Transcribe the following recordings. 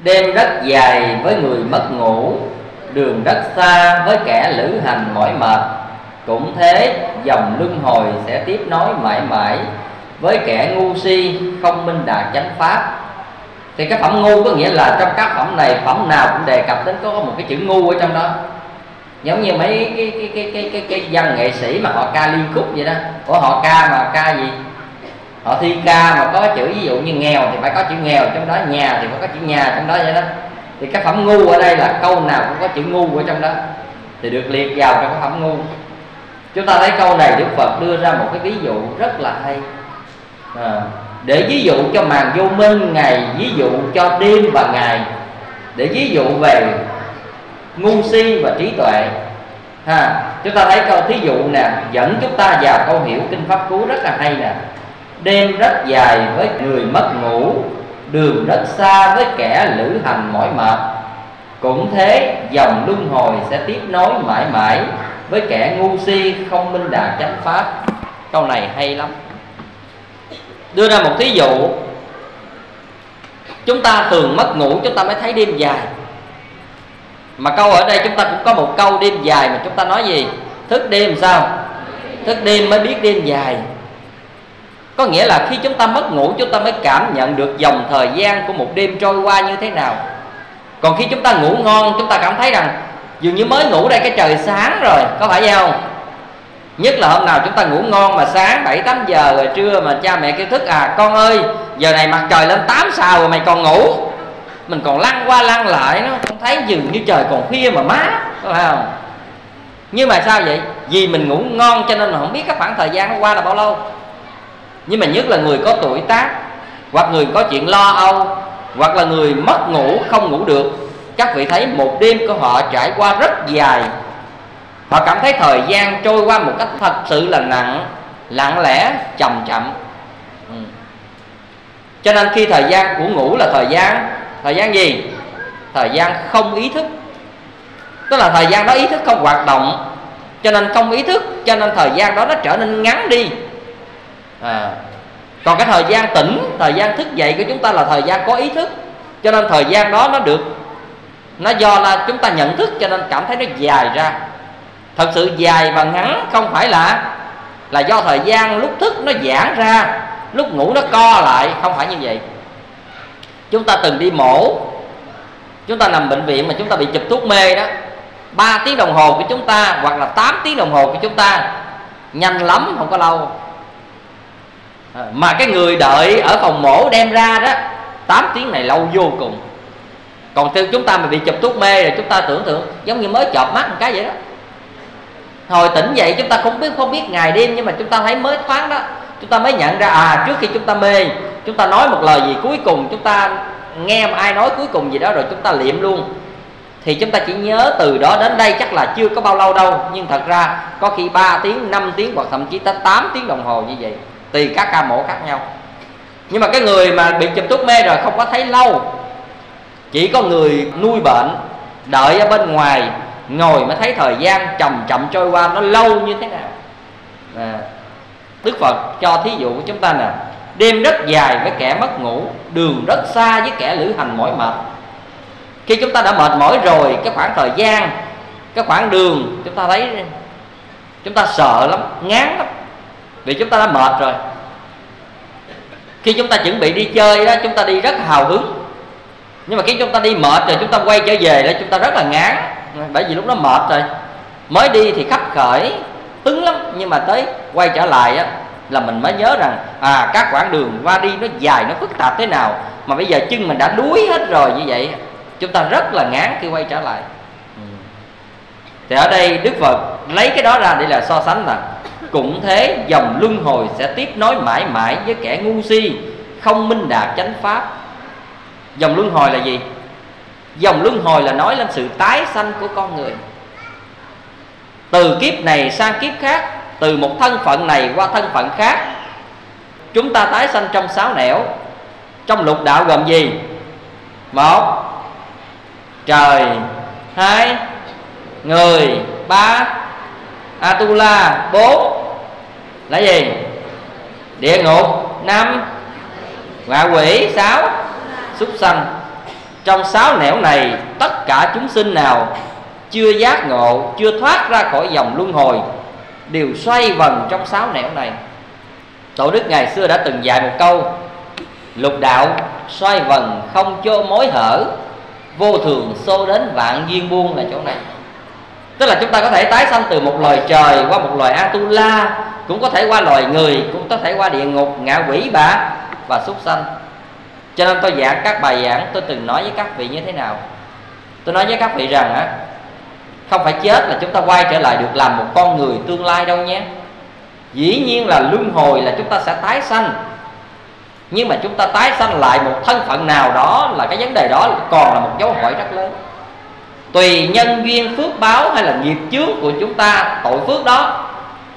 đêm rất dài với người mất ngủ đường rất xa với kẻ lữ hành mỏi mệt. Cũng thế dòng luân hồi sẽ tiếp nối mãi mãi với kẻ ngu si không minh đạt chánh pháp. Thì cái phẩm ngu có nghĩa là trong các phẩm này phẩm nào cũng đề cập đến có một cái chữ ngu ở trong đó. Giống như mấy cái cái cái cái cái, cái văn nghệ sĩ mà họ ca liên khúc vậy đó. Của họ ca mà ca gì? Họ thi ca mà có chữ ví dụ như nghèo thì phải có chữ nghèo trong đó nhà thì phải có chữ nhà trong đó vậy đó. Thì cái phẩm ngu ở đây là câu nào cũng có chữ ngu ở trong đó. Thì được liệt vào trong cái phẩm ngu. Chúng ta thấy câu này đức phật đưa ra một cái ví dụ rất là hay. À, để ví dụ cho màn vô minh ngày ví dụ cho đêm và ngày. Để ví dụ về ngu si và trí tuệ. Ha chúng ta thấy câu thí dụ nè dẫn chúng ta vào câu hiểu kinh pháp cú rất là hay nè đêm rất dài với người mất ngủ, đường rất xa với kẻ lữ hành mỏi mệt. Cũng thế, dòng luân hồi sẽ tiếp nối mãi mãi với kẻ ngu si không minh đạt chánh pháp. Câu này hay lắm. Đưa ra một thí dụ. Chúng ta thường mất ngủ, chúng ta mới thấy đêm dài. Mà câu ở đây chúng ta cũng có một câu đêm dài mà chúng ta nói gì? Thức đêm sao? Thức đêm mới biết đêm dài có nghĩa là khi chúng ta mất ngủ, chúng ta mới cảm nhận được dòng thời gian của một đêm trôi qua như thế nào. Còn khi chúng ta ngủ ngon, chúng ta cảm thấy rằng, dường như mới ngủ đây, cái trời sáng rồi, có phải vậy không? Nhất là hôm nào chúng ta ngủ ngon mà sáng 7 8 giờ rồi trưa mà cha mẹ kêu thức à con ơi, giờ này mặt trời lên 8 sao rồi mày còn ngủ? Mình còn lăn qua lăn lại nó không thấy dường như trời còn khuya mà má có phải không? Nhưng mà sao vậy? Vì mình ngủ ngon cho nên là không biết cái khoảng thời gian nó qua là bao lâu nhưng mà nhất là người có tuổi tác, hoặc người có chuyện lo âu, hoặc là người mất ngủ, không ngủ được, các vị thấy một đêm của họ trải qua rất dài. Họ cảm thấy thời gian trôi qua một cách thật sự là nặng, lặng lẽ, chậm chậm. Ừ. cho nên khi thời gian của ngủ là thời gian thời gian gì? Thời gian không ý thức. Tức là thời gian đó ý thức không hoạt động. Cho nên không ý thức, cho nên thời gian đó nó trở nên ngắn đi à. còn cái thời gian tỉnh, thời gian thức dậy của chúng ta là thời gian có ý thức. Cho nên thời gian đó nó được, nó do là chúng ta nhận thức cho nên cảm thấy nó dài ra. Thật sự dài và ngắn không phải là là do thời gian, lúc thức nó giãn ra, lúc ngủ nó co lại, không phải như vậy. Chúng ta từng đi mổ, chúng ta nằm bệnh viện mà chúng ta bị chụp thuốc mê đó 3 tiếng đồng hồ của chúng ta hoặc là 8 tiếng đồng hồ của chúng ta, nhanh lắm, không có lâu à, mà cái người đợi ở phòng mổ đem ra đó 8 tiếng này lâu vô cùng. Còn theo chúng ta mà bị chụp thuốc mê rồi chúng ta tưởng tượng giống như mới chợp mắt một cái vậy đó. Hồi tỉnh dậy chúng ta không biết không biết ngày đêm nhưng mà chúng ta thấy mới thoáng đó. Chúng ta mới nhận ra à trước khi chúng ta mê chúng ta nói một lời gì cuối cùng chúng ta nghe ai nói cuối cùng gì đó rồi chúng ta liệm luôn. Thì chúng ta chỉ nhớ từ đó đến đây chắc là chưa có bao lâu đâu nhưng thật ra có khi 3 tiếng 5 tiếng hoặc thậm chí tới 8 tiếng đồng hồ như vậy tùy các ca mổ khác nhau. Nhưng mà cái người mà bị chụp thuốc mê rồi không có thấy lâu chỉ có người nuôi bệnh đợi ở bên ngoài ngồi mới thấy thời gian chậm chậm trôi qua nó lâu như thế nào. À, đức phật cho thí dụ của chúng ta nè đêm rất dài với kẻ mất ngủ đường rất xa với kẻ lữ hành mỏi mệt. Khi chúng ta đã mệt mỏi rồi cái khoảng thời gian cái khoảng đường chúng ta thấy chúng ta sợ lắm ngán lắm vì chúng ta đã mệt rồi. Khi chúng ta chuẩn bị đi chơi đó, chúng ta đi rất hào hứng. Nhưng mà khi chúng ta đi mệt rồi, chúng ta quay trở về đó, chúng ta rất là ngán. Bởi vì lúc đó mệt rồi. Mới đi thì khắp khởi, hứng lắm. Nhưng mà tới quay trở lại á, là mình mới nhớ rằng à các quãng đường qua đi nó dài, nó phức tạp thế nào. Mà bây giờ chân mình đã đuối hết rồi như vậy, chúng ta rất là ngán khi quay trở lại. Ừ. Thì ở đây đức phật lấy cái đó ra để là so sánh là cũng thế, dòng luân hồi sẽ tiếp nối mãi mãi với kẻ ngu si, không minh đạt chánh pháp. Dòng luân hồi là gì? Dòng luân hồi là nói lên sự tái sanh của con người. Từ kiếp này sang kiếp khác, từ một thân phận này qua thân phận khác, chúng ta tái sanh trong sáu nẻo. Trong lục đạo gồm gì? Một, trời, hai, người, ba atula, bốn. Là gì? Địa ngục, năm. Ngạ quỷ, sáu. Súc sanh. Trong sáu nẻo này, tất cả chúng sinh nào chưa giác ngộ, chưa thoát ra khỏi dòng luân hồi, đều xoay vần trong sáu nẻo này. Tổ đức ngày xưa đã từng dạy một câu, lục đạo xoay vần không cho mối hở, vô thường xô đến vạn duyên buông là chỗ này tức là chúng ta có thể tái sanh từ một loài trời qua một loài atula, cũng có thể qua loài người, cũng có thể qua địa ngục, ngạ quỷ bả và súc sanh. Cho nên tôi giảng các bài giảng, tôi từng nói với các vị như thế nào? Tôi nói với các vị rằng á, không phải chết là chúng ta quay trở lại được làm một con người tương lai đâu nhé. Dĩ nhiên là luân hồi là chúng ta sẽ tái sanh. Nhưng mà chúng ta tái sanh lại một thân phận nào đó là cái vấn đề đó còn là một dấu hỏi rất lớn tùy nhân duyên phước báo hay là nghiệp chướng của chúng ta, tội phước đó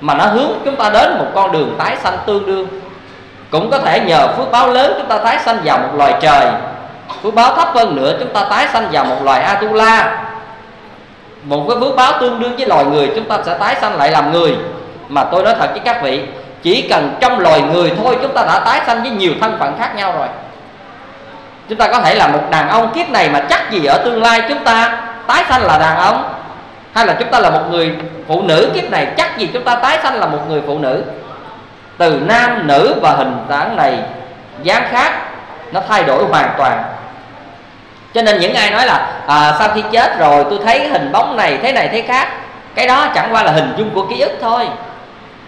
mà nó hướng chúng ta đến một con đường tái sanh tương đương. Cũng có thể nhờ phước báo lớn chúng ta tái sanh vào một loài trời, phước báo thấp hơn nữa chúng ta tái sanh vào một loài atula. Một cái phước báo tương đương với loài người chúng ta sẽ tái sanh lại làm người. Mà tôi nói thật với các vị, chỉ cần trong loài người thôi chúng ta đã tái sanh với nhiều thân phận khác nhau rồi. Chúng ta có thể là một đàn ông kiếp này mà chắc gì ở tương lai chúng ta tái sanh là đàn ông? Hay là chúng ta là một người phụ nữ? Kiếp này chắc gì chúng ta tái sanh là một người phụ nữ? Từ nam nữ và hình dáng này dáng khác nó thay đổi hoàn toàn. Cho nên những ai nói là à, sau khi chết rồi tôi thấy hình bóng này thế này thế khác. Cái đó chẳng qua là hình dung của ký ức thôi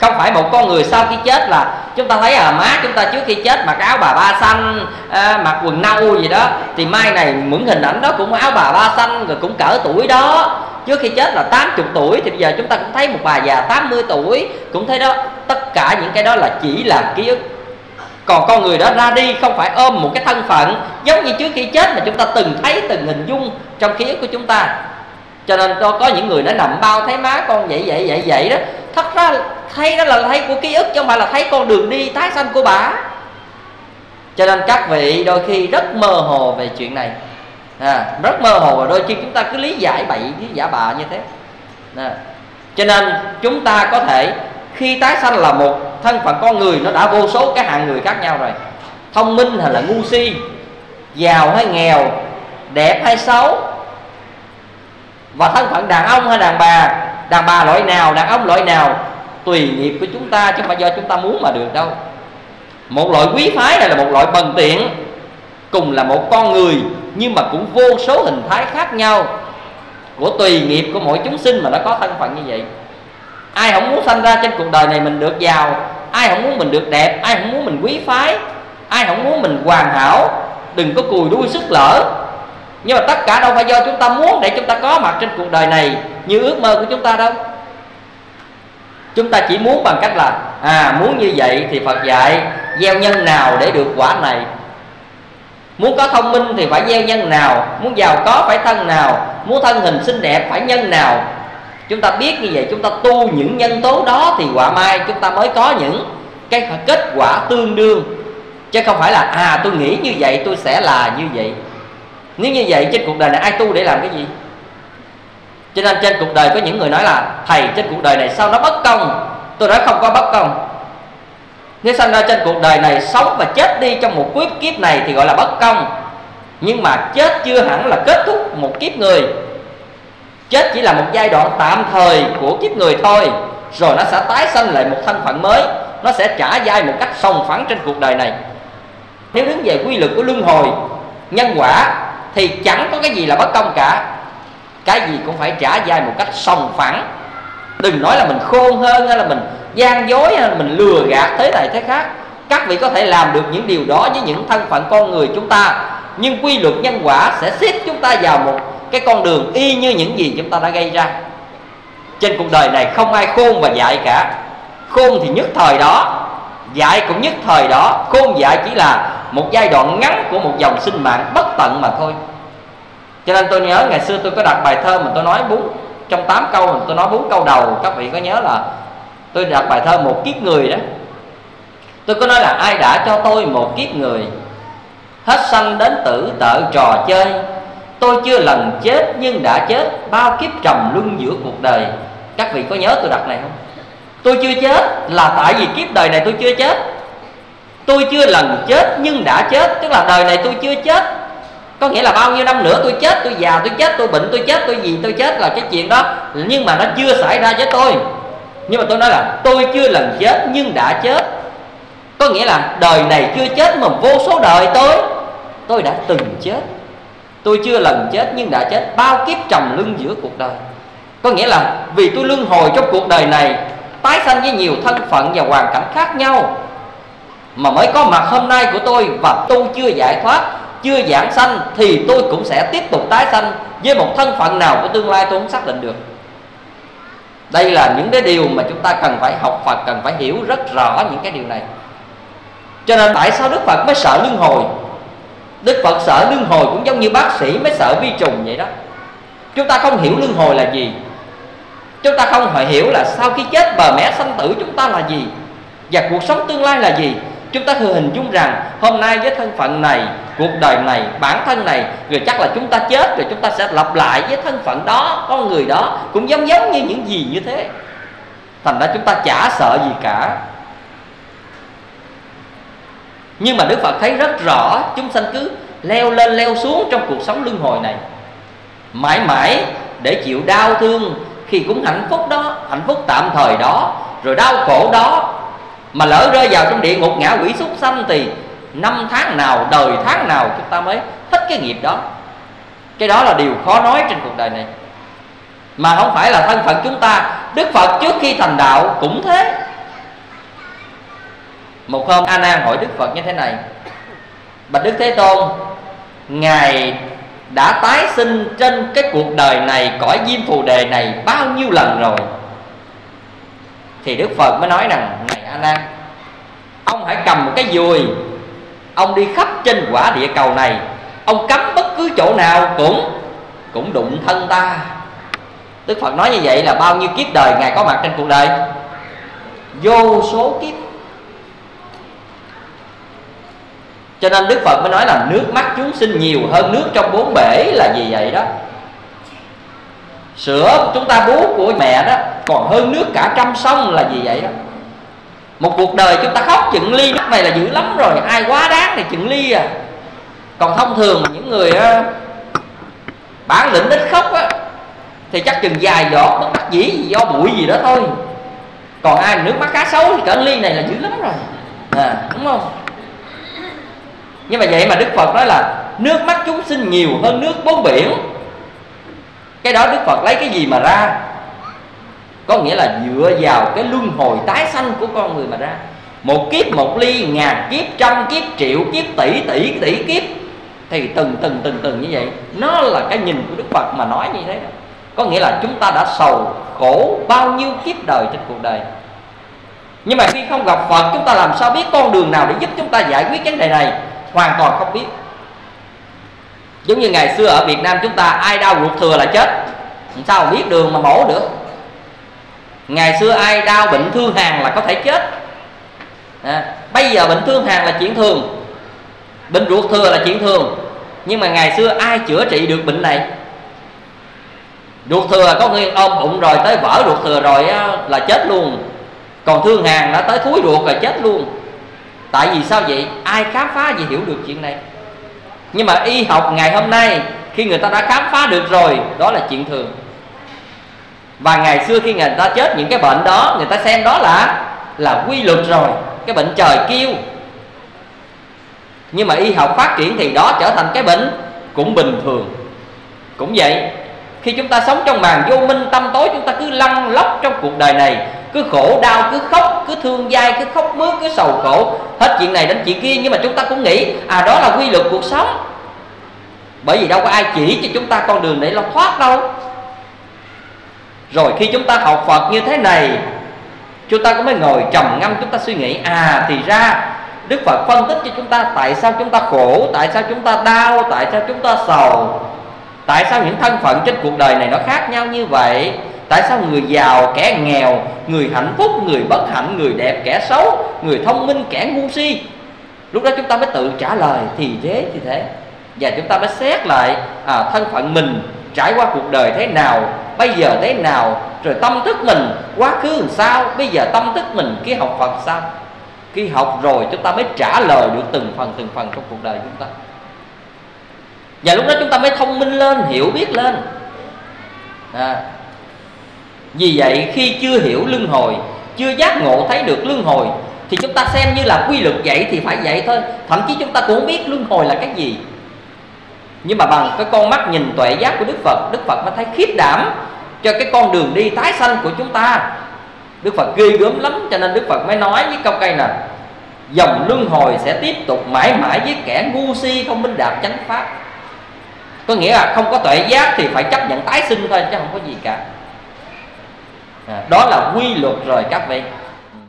không phải một con người sau khi chết là chúng ta thấy à má chúng ta trước khi chết mặc áo bà ba xanh à, mặc quần nâu gì đó thì mai này mượn hình ảnh đó cũng áo bà ba xanh rồi cũng cỡ tuổi đó. Trước khi chết là 80 tuổi thì bây giờ chúng ta cũng thấy một bà già 80 tuổi cũng thấy đó tất cả những cái đó là chỉ là ký ức. Còn con người đó ra đi không phải ôm một cái thân phận giống như trước khi chết mà chúng ta từng thấy từng hình dung trong ký ức của chúng ta. Cho nên có, có những người nó nằm bao thấy má con vậy vậy vậy vậy đó thật ra thấy đó là thấy của ký ức chứ không phải là thấy con đường đi tái sanh của bà. Cho nên các vị đôi khi rất mơ hồ về chuyện này. À, rất mơ hồ và đôi khi chúng ta cứ lý giải bậy với giả bạ như thế. À, cho nên chúng ta có thể khi tái sanh là một thân phận con người nó đã vô số cái hạng người khác nhau rồi. Thông minh hay là ngu si giàu hay nghèo đẹp hay xấu và thân phận đàn ông hay đàn bà đàn bà loại nào, đàn ông loại nào, tùy nghiệp của chúng ta chứ không phải do chúng ta muốn mà được đâu. Một loại quý phái này là một loại bần tiện, cùng là một con người, nhưng mà cũng vô số hình thái khác nhau của tùy nghiệp của mỗi chúng sinh mà nó có thân phận như vậy. Ai không muốn sanh ra trên cuộc đời này mình được giàu, ai không muốn mình được đẹp, ai không muốn mình quý phái, ai không muốn mình hoàn hảo, đừng có cùi đuôi sức lỡ nhưng mà tất cả đâu phải do chúng ta muốn để chúng ta có mặt trên cuộc đời này như ước mơ của chúng ta đâu? Chúng ta chỉ muốn bằng cách là à muốn như vậy thì phật dạy, gieo nhân nào để được quả này? Muốn có thông minh thì phải gieo nhân nào? Muốn giàu có phải thân nào? Muốn thân hình xinh đẹp phải nhân nào? Chúng ta biết như vậy, chúng ta tu những nhân tố đó thì quả mai chúng ta mới có những cái kết quả tương đương. Chứ không phải là à tôi nghĩ như vậy, tôi sẽ là như vậy. Nếu như vậy trên cuộc đời này ai tu để làm cái gì? Cho nên trên cuộc đời có những người nói là, thầy, trên cuộc đời này sao nó bất công? Tôi nói, không có bất công. Nếu sanh ra trên cuộc đời này sống và chết đi trong một kiếp kiếp này thì gọi là bất công. Nhưng mà chết chưa hẳn là kết thúc một kiếp người. Chết chỉ là một giai đoạn tạm thời của kiếp người thôi. Rồi nó sẽ tái sanh lại một thân phận mới. Nó sẽ trả dai một cách sòng phẳng trên cuộc đời này. Nếu đứng về quy luật của luân hồi, nhân quả, thì chẳng có cái gì là bất công cả cái gì cũng phải trả dai một cách sòng phẳng. Đừng nói là mình khôn hơn hay là mình gian dối hay là mình lừa gạt thế này thế khác. Các vị có thể làm được những điều đó với những thân phận con người chúng ta. Nhưng quy luật nhân quả sẽ xếp chúng ta vào một cái con đường y như những gì chúng ta đã gây ra. Trên cuộc đời này không ai khôn và dạy cả. Khôn thì nhất thời đó dạy cũng nhất thời đó. Khôn dạy chỉ là một giai đoạn ngắn của một dòng sinh mạng bất tận mà thôi cho nên tôi nhớ ngày xưa tôi có đặt bài thơ mà tôi nói bốn, trong tám câu mà tôi nói bốn câu đầu, các vị có nhớ là tôi đặt bài thơ một kiếp người đó. Tôi có nói là ai đã cho tôi một kiếp người, hết sanh đến tử tợ trò chơi. Tôi chưa lần chết nhưng đã chết bao kiếp trầm luân giữa cuộc đời. Các vị có nhớ tôi đặt này không? Tôi chưa chết là tại vì kiếp đời này tôi chưa chết. Tôi chưa lần chết nhưng đã chết, tức là đời này tôi chưa chết có nghĩa là bao nhiêu năm nữa tôi chết, tôi già, tôi chết, tôi bệnh, tôi chết, tôi gì, tôi chết là cái chuyện đó. Nhưng mà nó chưa xảy ra với tôi. Nhưng mà tôi nói là tôi chưa lần chết nhưng đã chết. Có nghĩa là đời này chưa chết mà vô số đời tôi tôi đã từng chết. Tôi chưa lần chết nhưng đã chết bao kiếp trầm lưng giữa cuộc đời. Có nghĩa là vì tôi luân hồi trong cuộc đời này, tái sanh với nhiều thân phận và hoàn cảnh khác nhau, mà mới có mặt hôm nay của tôi và tu chưa giải thoát chưa giảng sanh thì tôi cũng sẽ tiếp tục tái sanh. Với một thân phận nào của tương lai tôi không xác định được. Đây là những cái điều mà chúng ta cần phải học Phật cần phải hiểu rất rõ những cái điều này. Cho nên tại sao Đức Phật mới sợ luân hồi? Đức Phật sợ luân hồi cũng giống như bác sĩ mới sợ vi trùng vậy đó. Chúng ta không hiểu luân hồi là gì. Chúng ta không phải hiểu là sau khi chết bờ mẹ sanh tử chúng ta là gì Và cuộc sống tương lai là gì. Chúng ta thường hình dung rằng hôm nay với thân phận này, cuộc đời này, bản thân này Rồi chắc là chúng ta chết rồi chúng ta sẽ lặp lại với thân phận đó, con người đó Cũng giống giống như những gì như thế. Thành ra chúng ta chả sợ gì cả. Nhưng mà Đức Phật thấy rất rõ chúng sanh cứ leo lên leo xuống trong cuộc sống luân hồi này. Mãi mãi để chịu đau thương khi cũng hạnh phúc đó Hạnh phúc tạm thời đó Rồi đau khổ đó mà lỡ rơi vào trong địa ngục ngã quỷ súc sanh thì năm tháng nào, đời tháng nào chúng ta mới hết cái nghiệp đó. Cái đó là điều khó nói trên cuộc đời này. Mà không phải là thân phận chúng ta. Đức phật trước khi thành đạo cũng thế. Một hôm, a nan hỏi đức phật như thế này. Bạch đức thế tôn, ngài đã tái sinh trên cái cuộc đời này, cõi diêm phù đề này bao nhiêu lần rồi? Thì đức phật mới nói rằng, này a nan, ông hãy cầm một cái dùi ông đi khắp trên quả địa cầu này. Ông cấm bất cứ chỗ nào cũng cũng đụng thân ta. Đức phật nói như vậy là bao nhiêu kiếp đời ngài có mặt trên cuộc đời? Vô số kiếp. Cho nên đức phật mới nói là nước mắt chúng sinh nhiều hơn nước trong bốn bể là gì vậy đó. Sữa chúng ta bú của mẹ đó còn hơn nước cả trăm sông là gì vậy đó một cuộc đời chúng ta khóc chừng ly lúc này là dữ lắm rồi. Ai quá đáng thì chừng ly à. Còn thông thường những người á, bản lĩnh ít khóc á thì chắc chừng dài giọt bất đắc dĩ gì do bụi gì đó thôi. Còn ai nước mắt cá sấu thì cỡ ly này là dữ lắm rồi. À, đúng không? Nhưng mà vậy mà đức phật nói là nước mắt chúng sinh nhiều hơn nước bốn biển. Cái đó đức phật lấy cái gì mà ra? Có nghĩa là dựa vào cái luân hồi tái sanh của con người mà ra. Một kiếp, một ly, ngàn kiếp, trăm kiếp, triệu kiếp, tỷ tỷ tỷ kiếp. Thì từng từng từng từng như vậy. Nó là cái nhìn của đức phật mà nói như thế đó. Có nghĩa là chúng ta đã sầu khổ bao nhiêu kiếp đời trên cuộc đời. Nhưng mà khi không gặp phật, chúng ta làm sao biết con đường nào để giúp chúng ta giải quyết vấn đề này? Hoàn toàn không biết. Giống như ngày xưa ở việt nam chúng ta, ai đau ruột thừa là chết. Sao biết đường mà mổ được? Ngày xưa ai đau bệnh thương hàn là có thể chết. À, bây giờ bệnh thương hàn là chuyện thường. Bệnh ruột thừa là chuyện thường. Nhưng mà ngày xưa ai chữa trị được bệnh này? Ruột thừa có người ôm bụng rồi tới vỡ ruột thừa rồi á, là chết luôn. Còn thương hàn đã tới thúi ruột là chết luôn. Tại vì sao vậy? Ai khám phá gì hiểu được chuyện này? Nhưng mà y học ngày hôm nay khi người ta đã khám phá được rồi đó là chuyện thường và ngày xưa khi người ta chết những cái bệnh đó, người ta xem đó là là quy luật rồi, cái bệnh trời kêu. Nhưng mà y học phát triển thì đó trở thành cái bệnh cũng bình thường. Cũng vậy, khi chúng ta sống trong màn vô minh tâm tối, chúng ta cứ lăn lóc trong cuộc đời này, cứ khổ đau, cứ khóc, cứ thương dai, cứ khóc mướt, cứ sầu khổ. Hết chuyện này đến chuyện kia, nhưng mà chúng ta cũng nghĩ à đó là quy luật cuộc sống. Bởi vì đâu có ai chỉ cho chúng ta con đường để lo thoát đâu rồi khi chúng ta học Phật như thế này Chúng ta cũng mới ngồi trầm ngâm chúng ta suy nghĩ À thì ra Đức Phật phân tích cho chúng ta Tại sao chúng ta khổ Tại sao chúng ta đau Tại sao chúng ta sầu Tại sao những thân phận trên cuộc đời này nó khác nhau như vậy Tại sao người giàu kẻ nghèo Người hạnh phúc người bất hạnh Người đẹp kẻ xấu Người thông minh kẻ ngu si? Lúc đó chúng ta mới tự trả lời Thì thế thì thế. Và chúng ta mới xét lại à, thân phận mình Trải qua cuộc đời thế nào bây giờ thế nào? Rồi tâm thức mình, quá khứ làm sao? Bây giờ tâm thức mình, khi học phật sao? Khi học rồi chúng ta mới trả lời được từng phần từng phần trong cuộc đời chúng ta. Và lúc đó chúng ta mới thông minh lên, hiểu biết lên. À. vì vậy, khi chưa hiểu luân hồi, chưa giác ngộ thấy được luân hồi, thì chúng ta xem như là quy luật vậy thì phải vậy thôi. Thậm chí chúng ta cũng không biết luân hồi là cái gì nhưng mà bằng cái con mắt nhìn tuệ giác của đức phật đức phật mới thấy khiếp đảm cho cái con đường đi tái sanh của chúng ta. Đức phật ghê gớm lắm cho nên đức phật mới nói với câu cây nè dòng luân hồi sẽ tiếp tục mãi mãi với kẻ ngu si không minh đạt chánh pháp. Có nghĩa là không có tuệ giác thì phải chấp nhận tái sinh thôi chứ không có gì cả. À, đó là quy luật rồi các vị.